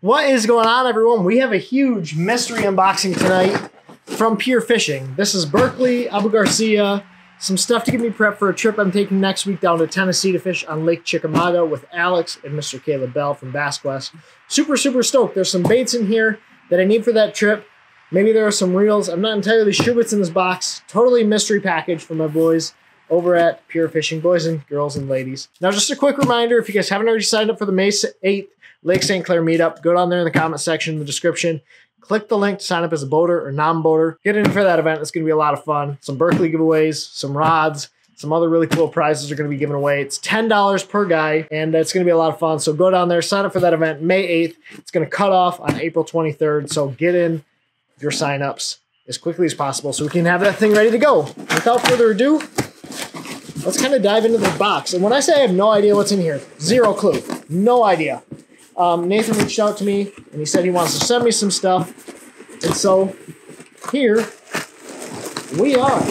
What is going on, everyone? We have a huge mystery unboxing tonight from Pure Fishing. This is Berkley, Abu Garcia, some stuff to get me prepped for a trip I'm taking next week down to Tennessee to fish on Lake Chickamauga with Alex and Mr. Caleb Bell from Bass Quest. Super, super stoked. There's some baits in here that I need for that trip. Maybe there are some reels. I'm not entirely sure what's in this box. Totally mystery package for my boys over at Pure Fishing, boys and girls and ladies. Now, just a quick reminder, if you guys haven't already signed up for the May 8th Lake St. Clair meetup, go down there in the comment section in the description. Click the link to sign up as a boater or non-boater. Get in for that event. It's going to be a lot of fun. Some Berkley giveaways, some rods, some other really cool prizes are going to be given away. It's $10 per guy, and it's going to be a lot of fun. So go down there, sign up for that event May 8th. It's going to cut off on April 23rd. So get in your signups as quickly as possible so we can have that thing ready to go. Without further ado, let's kind of dive into the box. And when I say I have no idea what's in here, zero clue, no idea. Um, Nathan reached out to me and he said he wants to send me some stuff. And so here we are.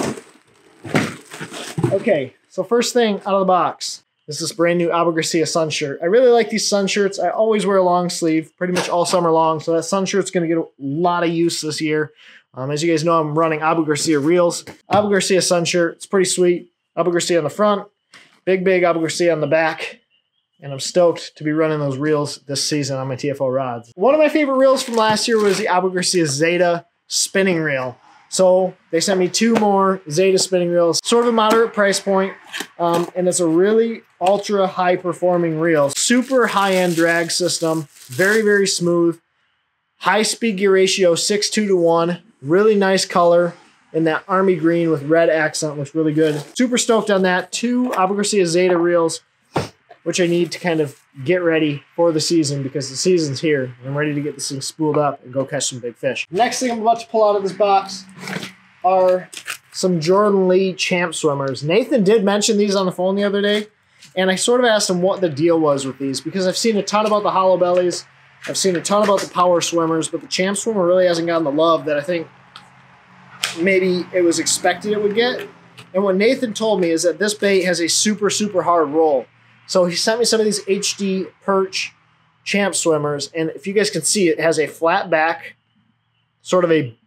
Okay, so first thing out of the box is this brand new Abu Garcia sun shirt. I really like these sun shirts. I always wear a long sleeve pretty much all summer long. So that sun shirt's going to get a lot of use this year. Um, as you guys know, I'm running Abu Garcia reels. Abu Garcia sun shirt. It's pretty sweet. Abu Garcia on the front. Big, big Abu Garcia on the back. And I'm stoked to be running those reels this season on my TFO rods. One of my favorite reels from last year was the Abu Garcia Zata spinning reel. So they sent me two more Zata spinning reels, sort of a moderate price point, um, and it's a really ultra high performing reel. Super high end drag system, very, very smooth, high speed gear ratio, 6 2 to 1, really nice color in that army green with red accent, looks really good. Super stoked on that. Two Abu Garcia Zata reels, which I need to kind of get ready for the season because the season's here. I'm ready to get this thing spooled up and go catch some big fish. Next thing I'm about to pull out of this box are some Jordan Lee champ swimmers. Nathan did mention these on the phone the other day, and I sort of asked him what the deal was with these because I've seen a ton about the hollow bellies. I've seen a ton about the power swimmers, but the champ swimmer really hasn't gotten the love that I think maybe it was expected it would get. And what Nathan told me is that this bait has a super, super hard roll. So he sent me some of these HD perch champ swimmers, and if you guys can see, it has a flat back, sort of a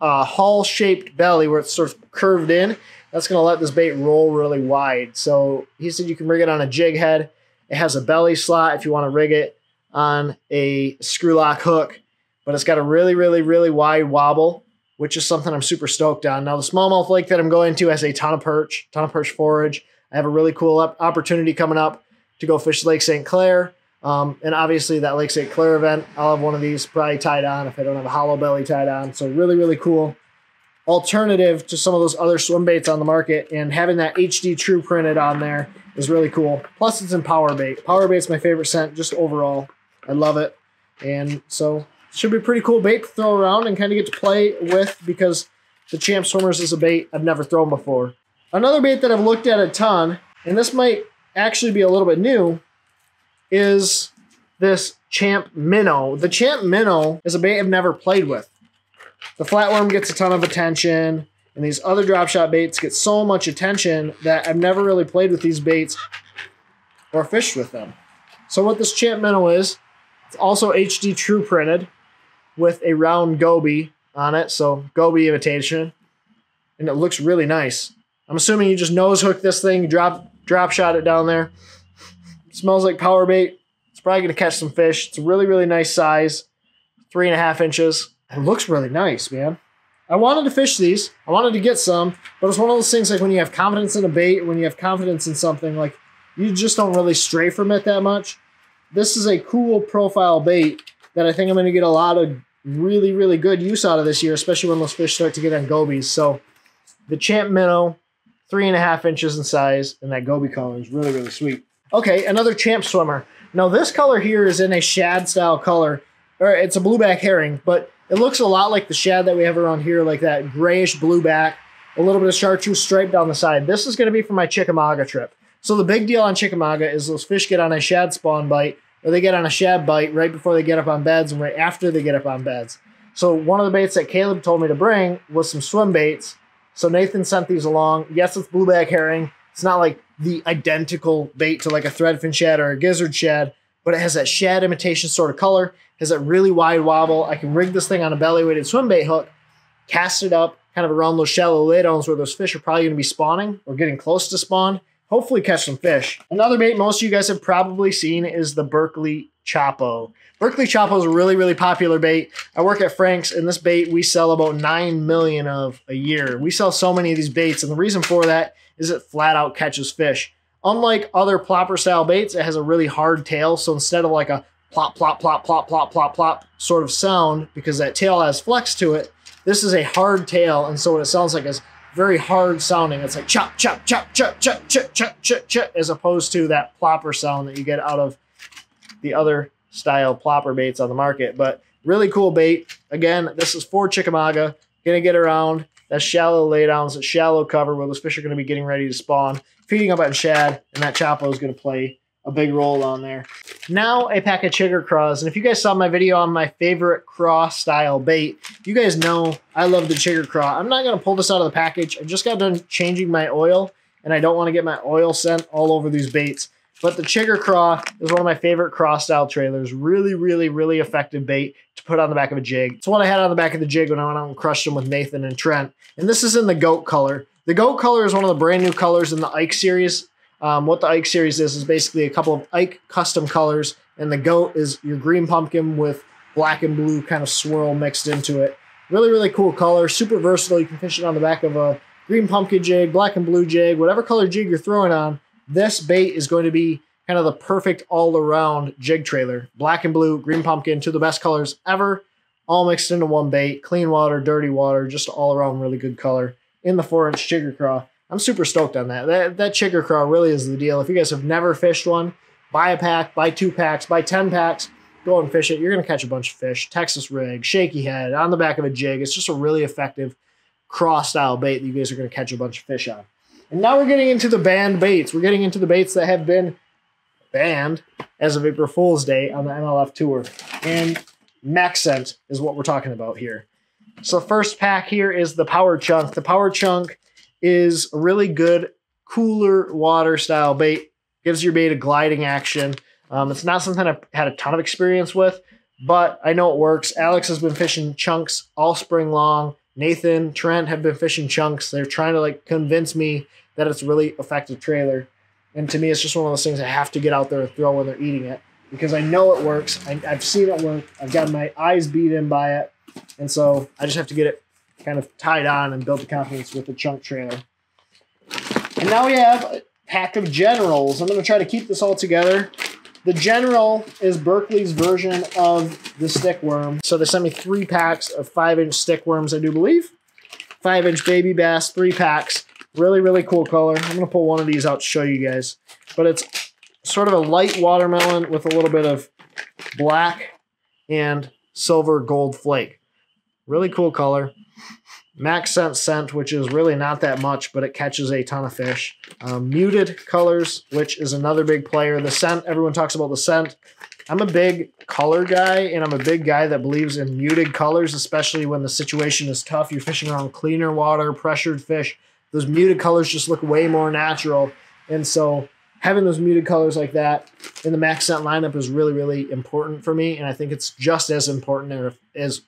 uh, hull-shaped belly where it's sort of curved in. That's going to let this bait roll really wide. So he said you can rig it on a jig head. It has a belly slot if you want to rig it on a screw lock hook, but it's got a really, really, really wide wobble, which is something I'm super stoked on. Now the smallmouth lake that I'm going to has a ton of perch, ton of perch forage. I have a really cool opportunity coming up to go fish Lake St. Clair. Um, and obviously that Lake St. Clair event, I'll have one of these probably tied on if I don't have a hollow belly tied on. So really, really cool alternative to some of those other swim baits on the market. And having that HD True printed on there is really cool. Plus it's in power bait. Power bait's my favorite scent just overall. I love it. And so should be pretty cool bait to throw around and kind of get to play with because the Champ Swimmers is a bait I've never thrown before. Another bait that I've looked at a ton, and this might actually be a little bit new, is this Champ Minnow. The Champ Minnow is a bait I've never played with. The flatworm gets a ton of attention, and these other drop shot baits get so much attention that I've never really played with these baits or fished with them. So what this Champ Minnow is, it's also HD True printed with a round goby on it, so goby imitation, and it looks really nice. I'm assuming you just nose hook this thing, drop drop shot it down there. It smells like power bait. It's probably gonna catch some fish. It's a really, really nice size. Three and a half inches. It looks really nice, man. I wanted to fish these. I wanted to get some, but it's one of those things like when you have confidence in a bait, when you have confidence in something, like you just don't really stray from it that much. This is a cool profile bait that I think I'm going to get a lot of really, really good use out of this year, especially when those fish start to get on gobies. So the Champ Minnow three and a half inches in size, and that goby color is really, really sweet. Okay, another champ swimmer. Now this color here is in a shad style color, or it's a blueback herring, but it looks a lot like the shad that we have around here, like that grayish blueback, a little bit of chartreuse stripe down the side. This is gonna be for my Chickamauga trip. So the big deal on Chickamauga is those fish get on a shad spawn bite, or they get on a shad bite right before they get up on beds and right after they get up on beds. So one of the baits that Caleb told me to bring was some swim baits so Nathan sent these along. Yes, it's blueback herring. It's not like the identical bait to like a threadfin shad or a gizzard shad, but it has that shad imitation sort of color, has that really wide wobble. I can rig this thing on a belly weighted swim bait hook, cast it up kind of around those shallow laydowns where those fish are probably going to be spawning or getting close to spawn. Hopefully catch some fish. Another bait most of you guys have probably seen is the Berkley Choppo. Berkley Choppo is a really, really popular bait. I work at Frank's, and this bait we sell about 9 million of a year. We sell so many of these baits, and the reason for that is it flat out catches fish. Unlike other plopper style baits, it has a really hard tail. So instead of like a plop, plop, plop, plop, plop, plop, plop sort of sound, because that tail has flex to it, this is a hard tail. And so what it sounds like is very hard sounding. It's like chop, chop, chop, chop, chop, chop, chop, chop, chop, as opposed to that plopper sound that you get out of the other style plopper baits on the market. But really cool bait. Again, this is for Chickamauga. Gonna get around. That's shallow laydowns, that shallow cover where those fish are gonna be getting ready to spawn, feeding up on shad, and that Choppo is gonna play a big roll on there. Now a pack of chigger craws. And if you guys saw my video on my favorite craw style bait, you guys know I love the chigger craw. I'm not gonna pull this out of the package. I just got done changing my oil and I don't wanna get my oil scent all over these baits. But the Chigger Craw is one of my favorite craw style trailers. Really, really, really effective bait to put on the back of a jig. It's what I had on the back of the jig when I went out and crushed them with Nathan and Trent. And this is in the goat color. The goat color is one of the brand new colors in the Ike series. Um, what the Ike series is, is basically a couple of Ike custom colors. And the goat is your green pumpkin with black and blue kind of swirl mixed into it. Really, really cool color. Super versatile. You can fish it on the back of a green pumpkin jig, black and blue jig, whatever color jig you're throwing on this bait is going to be kind of the perfect all around jig trailer. Black and blue, green pumpkin, two of the best colors ever, all mixed into one bait. Clean water, dirty water, just all around really good color in the four inch chigger craw. I'm super stoked on that. That, that chigger craw really is the deal. If you guys have never fished one, buy a pack, buy two packs, buy 10 packs, go and fish it. You're going to catch a bunch of fish. Texas rig, shaky head, on the back of a jig. It's just a really effective craw style bait that you guys are going to catch a bunch of fish on. And now we're getting into the banned baits. We're getting into the baits that have been banned as of April Fool's Day on the MLF Tour. And max scent is what we're talking about here. So first pack here is the Power Chunk. The Power Chunk is a really good cooler water style bait. Gives your bait a gliding action. Um, it's not something I've had a ton of experience with, but I know it works. Alex has been fishing chunks all spring long. Nathan, Trent have been fishing chunks. They're trying to like convince me that it's really effective trailer. And to me, it's just one of those things I have to get out there and throw when they're eating it because I know it works. I, have seen it work. I've got my eyes beat in by it. And so I just have to get it kind of tied on and built the confidence with the chunk trailer. And now we have a pack of generals. I'm going to try to keep this all together. The general is Berkley's version of the stick worm. So they sent me three packs of five inch stick worms, I do believe. Five inch baby bass, three packs. Really, really cool color. I'm going to pull one of these out to show you guys. But it's sort of a light watermelon with a little bit of black and silver gold flake. Really cool color. Max scent scent, which is really not that much, but it catches a ton of fish. Um, muted colors, which is another big player. The scent, everyone talks about the scent. I'm a big color guy, and I'm a big guy that believes in muted colors, especially when the situation is tough. You're fishing around cleaner water, pressured fish those muted colors just look way more natural. And so having those muted colors like that in the max scent lineup is really, really important for me. And I think it's just as important or as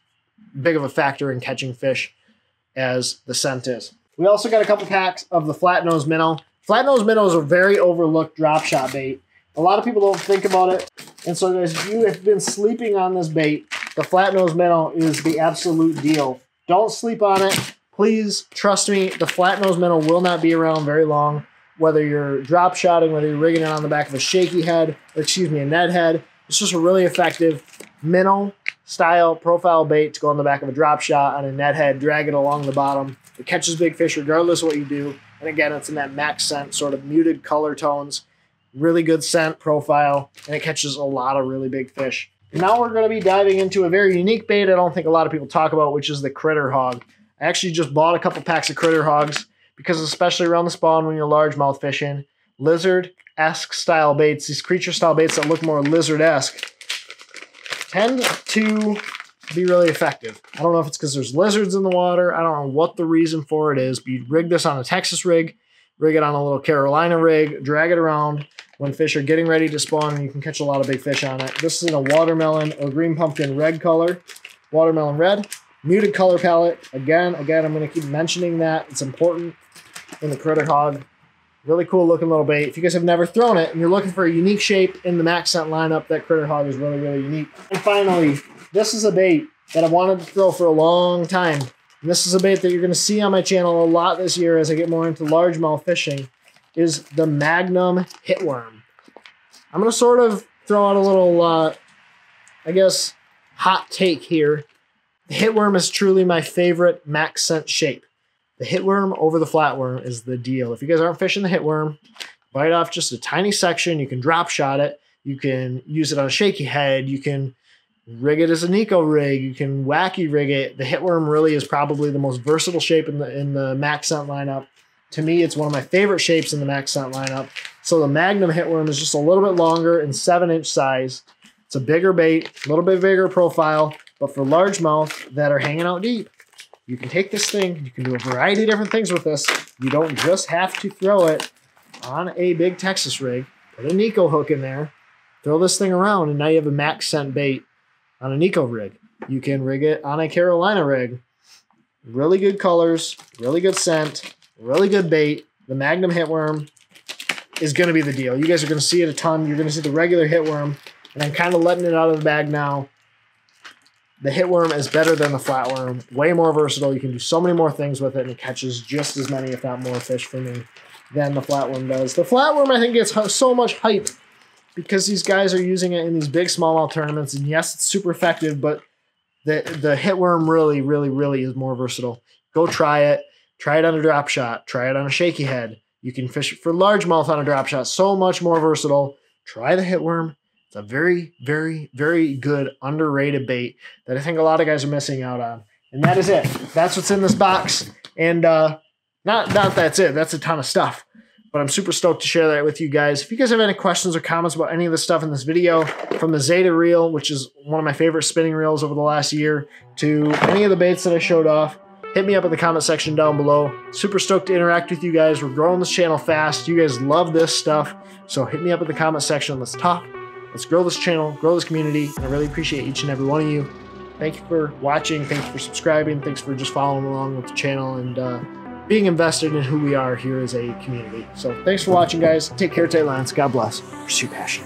big of a factor in catching fish as the scent is. We also got a couple packs of the flat nose minnow. Flat nose minnow is a very overlooked drop shot bait. A lot of people don't think about it. And so guys, if you have been sleeping on this bait, the flat nose minnow is the absolute deal. Don't sleep on it. Please trust me, the flat nose minnow will not be around very long. Whether you're drop shotting, whether you're rigging it on the back of a shaky head, or excuse me, a Ned head, it's just a really effective minnow style profile bait to go on the back of a drop shot on a Ned head, drag it along the bottom. It catches big fish regardless of what you do. And again, it's in that max scent, sort of muted color tones, really good scent profile, and it catches a lot of really big fish. Now we're going to be diving into a very unique bait I don't think a lot of people talk about, which is the critter hog. I actually just bought a couple packs of critter hogs because especially around the spawn when you're largemouth fishing, lizard-esque style baits, these creature style baits that look more lizard-esque, tend to be really effective. I don't know if it's because there's lizards in the water. I don't know what the reason for it is, but you rig this on a Texas rig, rig it on a little Carolina rig, drag it around. when fish are getting ready to spawn and you can catch a lot of big fish on it. This is in a watermelon or green pumpkin red color. Watermelon red, muted color palette. Again, again, I'm going to keep mentioning that. It's important in the critter hog. Really cool looking little bait. If you guys have never thrown it and you're looking for a unique shape in the max scent lineup, that critter hog is really, really unique. And finally, this is a bait that I wanted to throw for a long time. And this is a bait that you're going to see on my channel a lot this year as I get more into largemouth fishing, is the Magnum Hitworm. I'm going to sort of throw out a little, uh, I guess, hot take here. The Hitworm is truly my favorite max scent shape. The hitworm over the flatworm is the deal. If you guys aren't fishing the hitworm, bite off just a tiny section. You can drop shot it. You can use it on a shaky head. You can rig it as a Neko rig. You can wacky rig it. The hitworm really is probably the most versatile shape in the in the max scent lineup. To me, it's one of my favorite shapes in the max scent lineup. So the Magnum hitworm is just a little bit longer and seven inch size. It's a bigger bait, a little bit bigger profile, but for largemouth that are hanging out deep, you can take this thing, you can do a variety of different things with this. You don't just have to throw it on a big Texas rig. Put a Neko hook in there, throw this thing around, and now you have a max scent bait on a Neko rig. You can rig it on a Carolina rig. Really good colors, really good scent, really good bait. The Magnum Hitworm is going to be the deal. You guys are going to see it a ton. You're going to see the regular Hitworm, and I'm kind of letting it out of the bag now. The hitworm is better than the flatworm, way more versatile. You can do so many more things with it, and it catches just as many, if not more, fish for me than the flatworm does. The flatworm, I think, gets so much hype because these guys are using it in these big smallmouth tournaments, and yes, it's super effective, but the the hitworm really, really, really is more versatile. Go try it. Try it on a drop shot. Try it on a shaky head. You can fish it for largemouth on a drop shot. So much more versatile. Try the hitworm. It's a very, very, very good underrated bait that I think a lot of guys are missing out on. And that is it. That's what's in this box. And uh, not not that's it. That's a ton of stuff. But I'm super stoked to share that with you guys. If you guys have any questions or comments about any of the stuff in this video, from the Zata reel, which is one of my favorite spinning reels over the last year, to any of the baits that I showed off, hit me up in the comment section down below. Super stoked to interact with you guys. We're growing this channel fast. You guys love this stuff. So hit me up in the comment section. Let's talk. Let's grow this channel, grow this community, and I really appreciate each and every one of you. Thank you for watching. Thanks for subscribing. Thanks for just following along with the channel and uh, being invested in who we are here as a community. So thanks for watching, guys. Take care, tight lines. God bless. Pursue passion.